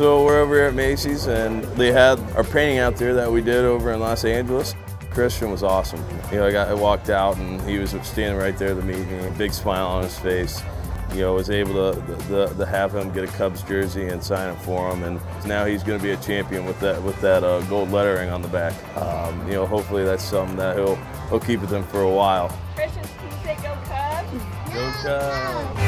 So we're over at Macy's and they had our painting out there that we did over in Los Angeles. Christian was awesome. You know, I, got, I walked out and he was standing right there to meet me, big smile on his face. You know, was able to, to, to have him get a Cubs jersey and sign it for him, and now he's going to be a champion with that with that uh, gold lettering on the back. Um, you know, hopefully that's something that he'll he'll keep with him for a while. Christian, can you say go Cubs? Go Cubs!